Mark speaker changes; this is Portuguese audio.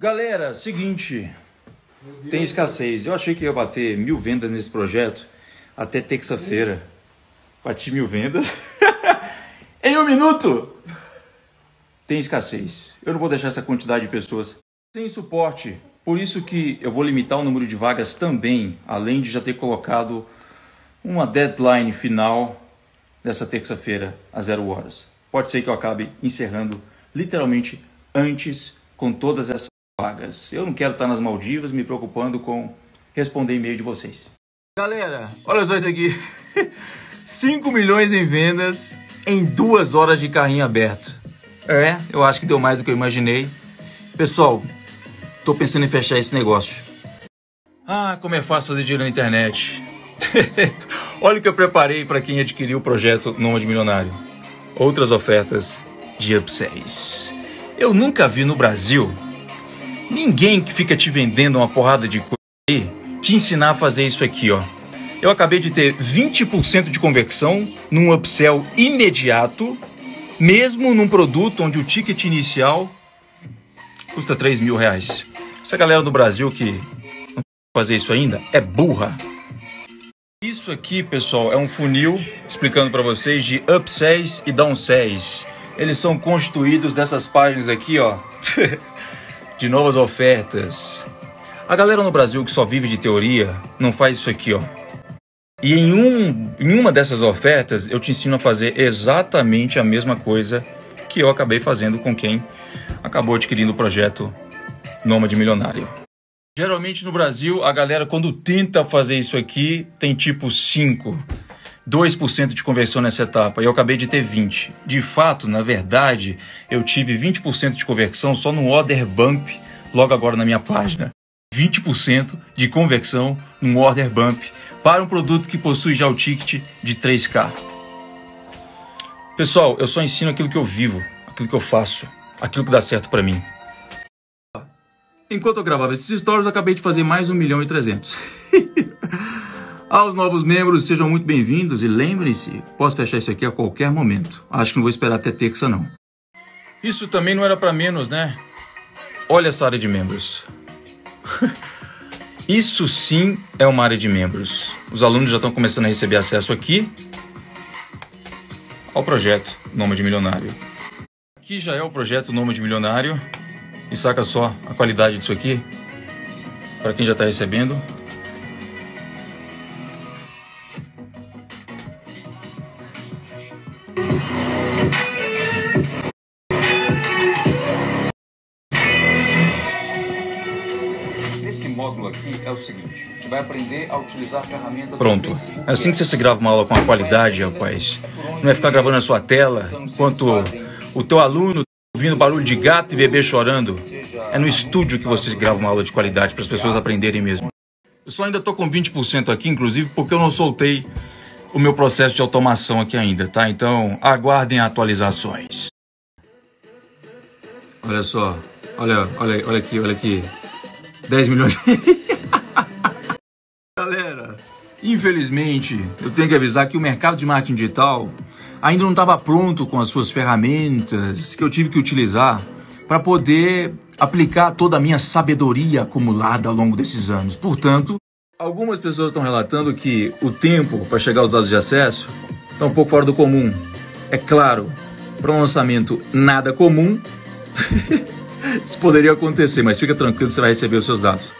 Speaker 1: Galera, seguinte, tem escassez. Eu achei que ia bater mil vendas nesse projeto até terça-feira. Bati mil vendas em um minuto. Tem escassez. Eu não vou deixar essa quantidade de pessoas sem suporte. Por isso que eu vou limitar o número de vagas também, além de já ter colocado uma deadline final dessa terça-feira às zero horas. Pode ser que eu acabe encerrando literalmente antes com todas essas vagas. Eu não quero estar nas Maldivas me preocupando com responder e-mail de vocês. Galera, olha só isso aqui. 5 milhões em vendas em duas horas de carrinho aberto. É, eu acho que deu mais do que eu imaginei. Pessoal, tô pensando em fechar esse negócio. Ah, como é fácil fazer dinheiro na internet. olha o que eu preparei para quem adquiriu o projeto Nômade Milionário. Outras ofertas de upsells. Eu nunca vi no Brasil ninguém que fica te vendendo uma porrada de coisa aí te ensinar a fazer isso aqui, ó. Eu acabei de ter 20% de conversão num upsell imediato, mesmo num produto onde o ticket inicial custa 3 mil reais. Essa galera do Brasil que não fazer isso ainda é burra. Isso aqui, pessoal, é um funil explicando para vocês de upsells e downsells. Eles são constituídos dessas páginas aqui, ó, de novas ofertas. A galera no Brasil que só vive de teoria não faz isso aqui, ó. E em, um, em uma dessas ofertas eu te ensino a fazer exatamente a mesma coisa que eu acabei fazendo com quem acabou adquirindo o projeto Nômade Milionário. Geralmente no Brasil, a galera quando tenta fazer isso aqui tem tipo 5, 2% de conversão nessa etapa e eu acabei de ter 20. De fato, na verdade, eu tive 20% de conversão só no order bump logo agora na minha página. 20% de conversão no order bump para um produto que possui já o ticket de 3K. Pessoal, eu só ensino aquilo que eu vivo, aquilo que eu faço, aquilo que dá certo para mim. Enquanto eu gravava esses stories, acabei de fazer mais 1 milhão e 300. Aos novos membros, sejam muito bem-vindos e lembrem-se, posso fechar isso aqui a qualquer momento. Acho que não vou esperar até terça, não. Isso também não era para menos, né? Olha essa área de membros. Isso sim é uma área de membros. Os alunos já estão começando a receber acesso aqui ao projeto Nômade Milionário. Aqui já é o projeto Nômade Milionário. E saca só a qualidade disso aqui. Para quem já está recebendo. Esse módulo aqui é o seguinte: você vai aprender a utilizar a ferramenta. Pronto. É assim que você se grava uma aula com a qualidade, rapaz. Não é ficar gravando a sua tela enquanto o teu aluno ouvindo barulho de gato e bebê chorando. É no estúdio que você grava uma aula de qualidade para as pessoas aprenderem mesmo. Eu só ainda estou com 20% aqui, inclusive, porque eu não soltei o meu processo de automação aqui ainda, tá? Então, aguardem atualizações. Olha só, olha, olha, olha aqui, olha aqui. 10 milhões. Galera, infelizmente, eu tenho que avisar que o mercado de marketing digital ainda não estava pronto com as suas ferramentas que eu tive que utilizar para poder aplicar toda a minha sabedoria acumulada ao longo desses anos. Portanto, algumas pessoas estão relatando que o tempo para chegar aos dados de acesso está um pouco fora do comum. É claro, para um lançamento nada comum, isso poderia acontecer, mas fica tranquilo, você vai receber os seus dados.